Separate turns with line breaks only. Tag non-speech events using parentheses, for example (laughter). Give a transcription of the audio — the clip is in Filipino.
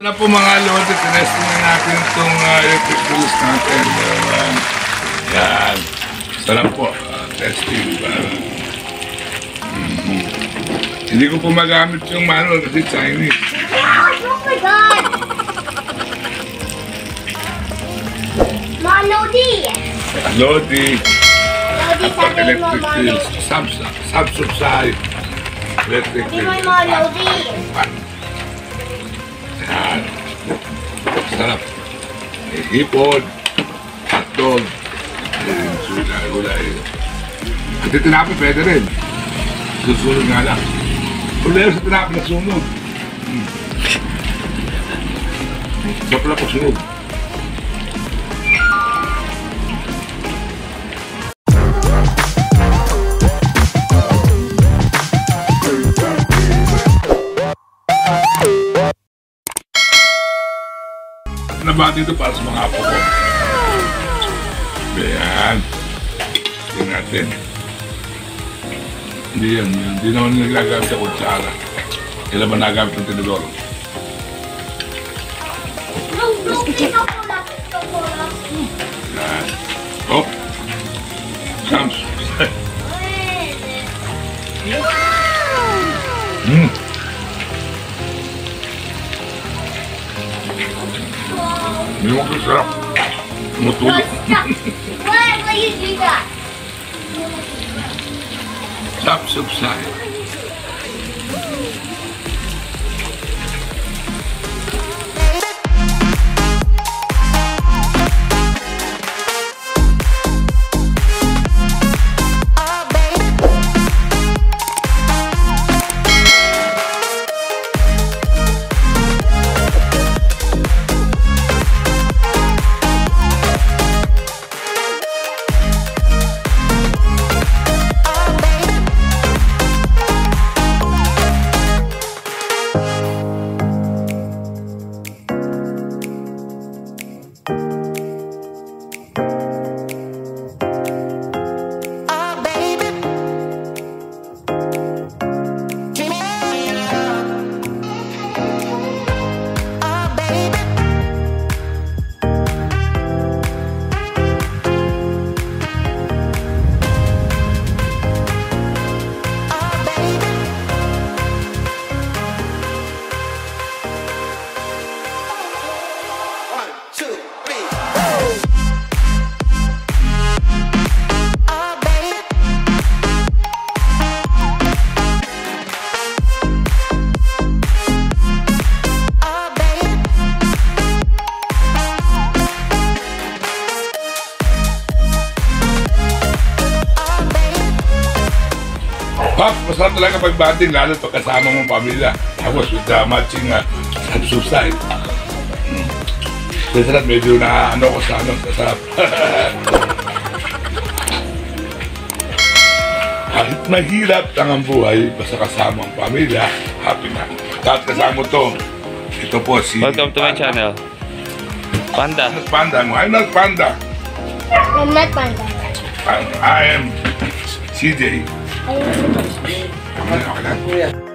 na po mga lodi, tinesting na natin itong uh, electric tools natin. Uh, yan. Sarap po. Uh, testing. Uh, mhm. Hindi ko po magamit yung manual kasi Chinese.
Oh my god!
Lodi.
Lodi,
At pag electric tools. Sub, sub-subside. Electric tools.
Malodi.
Yan. Sarap. May hipon. Hotdog. Ayun, Gulay. At yung tinapay pwede rin. Susunod nga lang. Problema sa tinapay na sunog. Hmm. Sa pala ko sunog. Nabati ito para sa mga apo ko. Ayan. Tingnan natin. Hindi yan. Hindi naman nagagamit sa kutsara. Kailan ba nagamit ng tinidor? Ayan. Hindi mo sarap. Tumutulog.
Why will you do that?
Stop subside. Pop, masarap talaga pag banding, lalo pag kasama mong pamilya. Tapos with the matching uh, subside. Mm. Masarap, medyo na ano ko sa ano, sa sarap. (laughs) Kahit mahirap lang ang buhay, basta kasama ang pamilya, happy na. Kahit kasama to, ito po si...
Welcome to my channel. Panda.
Panda mo. I'm not Panda.
I'm not panda.
I'm, I am CJ.
I'm
Okay lang.